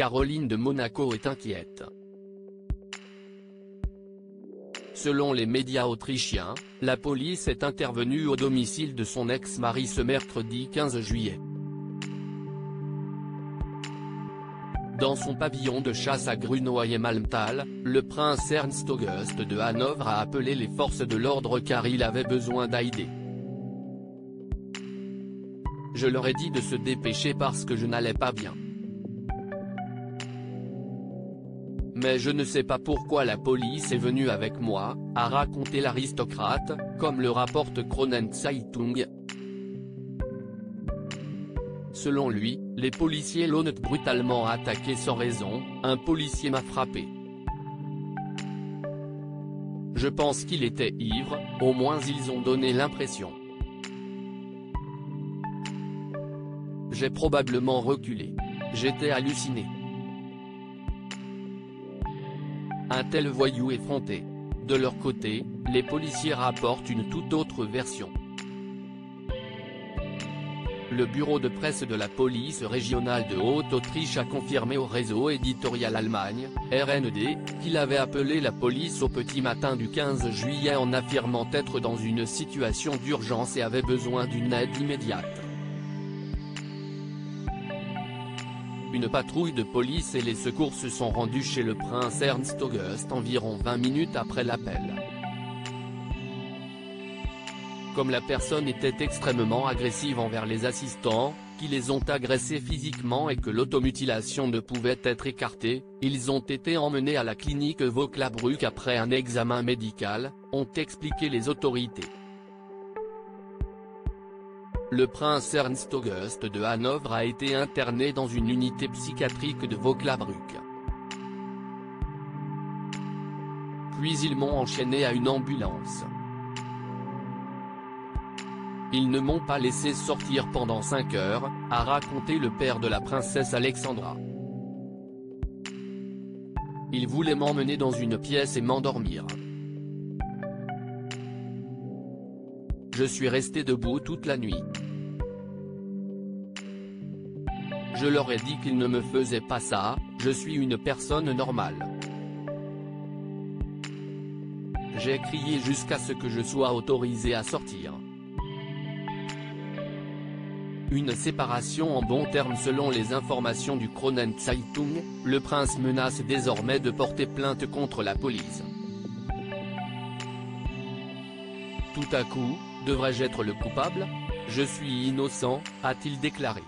Caroline de Monaco est inquiète. Selon les médias autrichiens, la police est intervenue au domicile de son ex-mari ce mercredi 15 juillet. Dans son pavillon de chasse à Grunwald-Malmtal, le prince Ernst August de Hanovre a appelé les forces de l'ordre car il avait besoin d'aider. Je leur ai dit de se dépêcher parce que je n'allais pas bien. Mais je ne sais pas pourquoi la police est venue avec moi, a raconté l'aristocrate, comme le rapporte Kronen Zeitung. Selon lui, les policiers l'ont brutalement attaqué sans raison, un policier m'a frappé. Je pense qu'il était ivre, au moins ils ont donné l'impression. J'ai probablement reculé. J'étais halluciné. Un tel voyou effronté. De leur côté, les policiers rapportent une toute autre version. Le bureau de presse de la police régionale de Haute-Autriche a confirmé au réseau éditorial Allemagne, RND, qu'il avait appelé la police au petit matin du 15 juillet en affirmant être dans une situation d'urgence et avait besoin d'une aide immédiate. Une patrouille de police et les secours se sont rendus chez le prince Ernst August environ 20 minutes après l'appel. Comme la personne était extrêmement agressive envers les assistants, qui les ont agressés physiquement et que l'automutilation ne pouvait être écartée, ils ont été emmenés à la clinique Vauclabruck après un examen médical, ont expliqué les autorités. Le prince Ernst August de Hanovre a été interné dans une unité psychiatrique de Vauclabruck. Puis ils m'ont enchaîné à une ambulance. Ils ne m'ont pas laissé sortir pendant 5 heures, a raconté le père de la princesse Alexandra. Ils voulaient m'emmener dans une pièce et m'endormir. Je suis resté debout toute la nuit. Je leur ai dit qu'ils ne me faisaient pas ça, je suis une personne normale. J'ai crié jusqu'à ce que je sois autorisé à sortir. Une séparation en bons termes selon les informations du Kronen Zeitung, le prince menace désormais de porter plainte contre la police. Tout à coup, devrais-je être le coupable? Je suis innocent, a-t-il déclaré.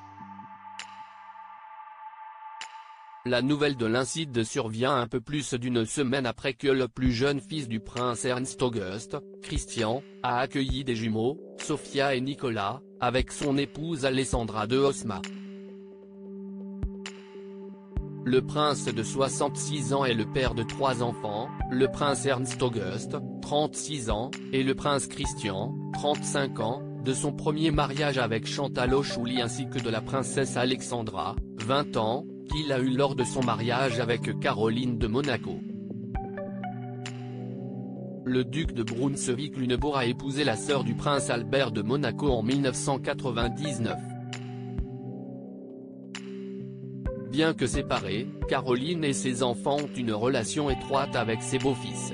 La nouvelle de l'incident survient un peu plus d'une semaine après que le plus jeune fils du prince Ernst August, Christian, a accueilli des jumeaux, Sophia et Nicolas, avec son épouse Alessandra de Osma. Le prince de 66 ans est le père de trois enfants, le prince Ernst August, 36 ans, et le prince Christian, 35 ans, de son premier mariage avec Chantal Auchouli ainsi que de la princesse Alexandra, 20 ans, qu'il a eu lors de son mariage avec Caroline de Monaco. Le duc de Brunswick-Lüneburg a épousé la sœur du prince Albert de Monaco en 1999. Bien que séparés, Caroline et ses enfants ont une relation étroite avec ses beaux-fils.